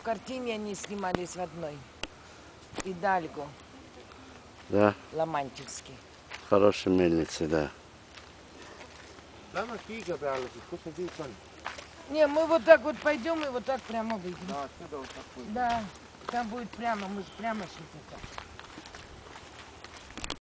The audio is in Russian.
В картине они снимались в одной. Идальго, Да, Ломантьевский. хорошие мельницы, да. Не, мы вот так вот пойдем и вот так прямо выйдем. Да, вот так выйдем.. Да, там будет прямо, мы же прямо шли туда.